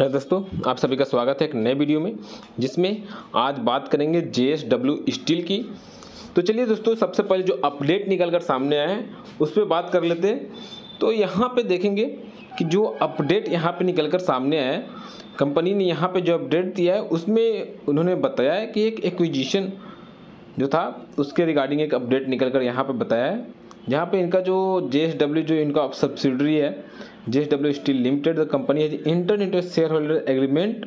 है दोस्तों, आप सभी का स्वागत है एक नए वीडियो में, जिसमें आज बात करेंगे जे एस डब्ल्यू स्टील की। तो चलिए दोस्तों, सबसे पहले जो अपडेट निकल कर सामने आया है, उस पर बात कर लेते हैं। तो यहाँ पे देखेंगे कि जो अपडेट यहाँ पे निकल कर सामने आया है कंपनी ने यहाँ पे जो अपडेट दिया है, उसमें उन्होंने बताया है कि एक एक्विजिशन जो था, उसके रिगार्डिंग एक अपडेट निकल कर यहाँ पर बताया है। जहाँ पे इनका जो जे एस डब्ल्यू जो इनका सब्सिडरी है W steel limited the company है inter inter share holder agreement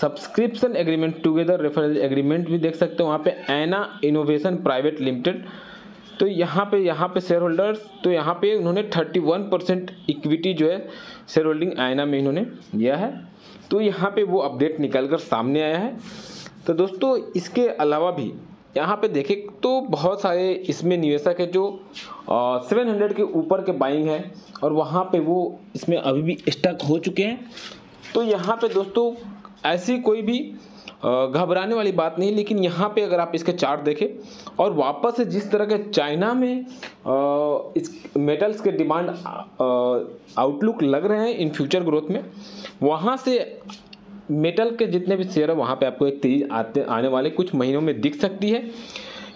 subscription agreement together reference agreement भी देख सकते हो वहाँ पे ऐना इनोवेशन प्राइवेट लिमिटेड तो यहाँ पे यहाँ पे शेयर होल्डर्स तो यहाँ पे उन्होंने 31 परसेंट इक्विटी जो है शेयर होल्डिंग आयना में इन्होंने दिया है। तो यहाँ पे वो अपडेट निकल कर सामने आया है। तो दोस्तों, इसके अलावा भी यहाँ पे देखें तो बहुत सारे इसमें निवेशक है जो सेवन हंड्रेड के ऊपर के बाइंग है और वहाँ पे वो इसमें अभी भी स्टक हो चुके हैं। तो यहाँ पे दोस्तों, ऐसी कोई भी घबराने वाली बात नहीं, लेकिन यहाँ पे अगर आप इसके चार्ट देखें और वापस से जिस तरह के चाइना में इस मेटल्स के डिमांड आउटलुक लग रहे हैं इन फ्यूचर ग्रोथ में, वहाँ से मेटल के जितने भी शेयर है, वहाँ पे आपको एक तेज़ आते, आने वाले कुछ महीनों में दिख सकती है।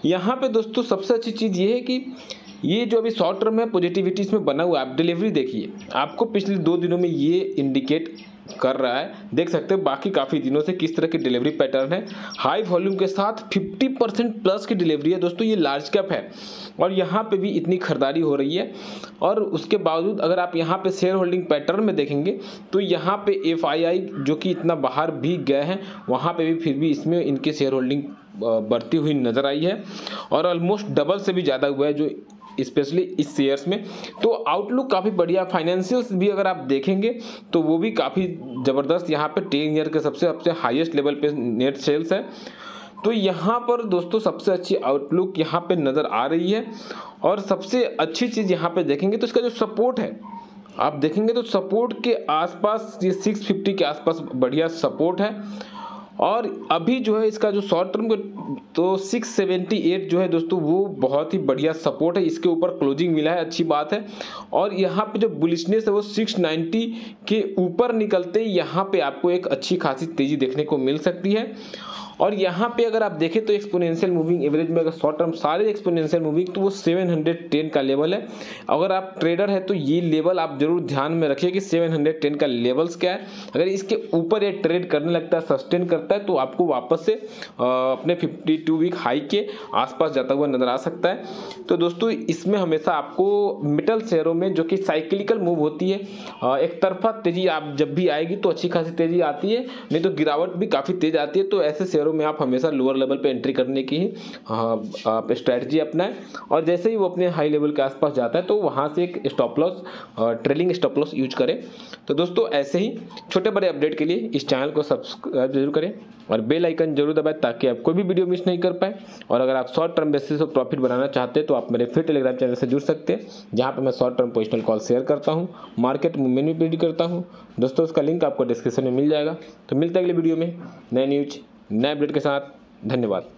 यहाँ पे दोस्तों, सबसे अच्छी चीज़ ये है कि ये जो अभी शॉर्ट टर्म है पॉजिटिविटी इसमें बना हुआ आप डिलीवरी देखिए। आपको पिछले दो दिनों में ये इंडिकेट कर रहा है। देख सकते हैं बाकी काफ़ी दिनों से किस तरह की डिलीवरी पैटर्न है। हाई वॉल्यूम के साथ 50 परसेंट प्लस की डिलीवरी है दोस्तों, ये लार्ज कैप है। और यहाँ पे भी इतनी खरीदारी हो रही है। और उसके बावजूद अगर आप यहाँ पे शेयर होल्डिंग पैटर्न में देखेंगे तो यहाँ पे एफआईआई जो कि इतना बाहर भी गए हैं, वहाँ पर भी फिर भी इसमें इनके शेयर होल्डिंग बढ़ती हुई नज़र आई है। और ऑलमोस्ट डबल से भी ज़्यादा हुआ है, जो स्पेशली इस शेयर्स में। तो आउटलुक काफ़ी बढ़िया फाइनेंशियल्स भी अगर आप देखेंगे तो वो भी काफ़ी ज़बरदस्त। यहाँ पे टेन ईयर के सबसे सबसे हाईएस्ट लेवल पे नेट सेल्स है। तो यहाँ पर दोस्तों सबसे अच्छी आउटलुक यहाँ पे नज़र आ रही है। और सबसे अच्छी चीज़ यहाँ पे देखेंगे तो इसका जो सपोर्ट है, आप देखेंगे तो सपोर्ट के आसपास ये 650 के आसपास बढ़िया सपोर्ट है। और अभी जो है इसका जो शॉर्ट टर्म तो 678 जो है दोस्तों, वो बहुत ही बढ़िया सपोर्ट है। इसके ऊपर क्लोजिंग मिला है, अच्छी बात है। और यहाँ पे जो बुलिशनेस है, वो 690 के ऊपर निकलते ही यहाँ पे आपको एक अच्छी खासी तेज़ी देखने को मिल सकती है। और यहाँ पे अगर आप देखें तो एक्सपोनेंशियल मूविंग एवरेज में अगर शॉर्ट टर्म सारे एक्सपोनेंशियल मूविंग तो वो 710 का लेवल है। अगर आप ट्रेडर है तो ये लेवल आप ज़रूर ध्यान में रखिए कि 710 का लेवल्स क्या है। अगर इसके ऊपर ये ट्रेड करने लगता है सस्टेन करता है तो आपको वापस से अपने फिफ्टी टू वीक हाई के आसपास जाता हुआ नज़र आ सकता है। तो दोस्तों, इसमें हमेशा आपको मेटल शेयरों में जो कि साइकिलिकल मूव होती है एक तरफा तेज़ी आप जब भी आएगी तो अच्छी खासी तेज़ी आती है, नहीं तो गिरावट भी काफ़ी तेज आती है तो ऐसे शेयरों में आप हमेशा लोअर लेवल पर एंट्री करने की ही आप स्ट्रैटेजी अपनाएँ। और जैसे ही वो अपने हाई लेवल के आसपास जाता है तो वहाँ से एक stop loss trailing stop loss use करें। तो दोस्तों, ऐसे ही छोटे बड़े अपडेट के लिए इस चैनल को सब्सक्राइब ज़रूर करें। और बेल आइकन ज़रूर दबाएँ ताकि आप कोई भी वीडियो मिस नहीं कर पाए। और अगर आप शॉर्ट टर्म बेसिस पर प्रॉफिट बनाना चाहते हैं तो आप मेरे फिर टेलीग्राम चैनल से जुड़ सकते हैं, जहाँ पर मैं short term positional call share करता हूँ मार्केट मूवमेंट भी प्रेडिट करता हूँ। दोस्तों उसका लिंक आपको डिस्क्रिप्शन में मिल जाएगा। तो मिलते अगले वीडियो में। नए न्यूज़ नए अपडेट के साथ। धन्यवाद।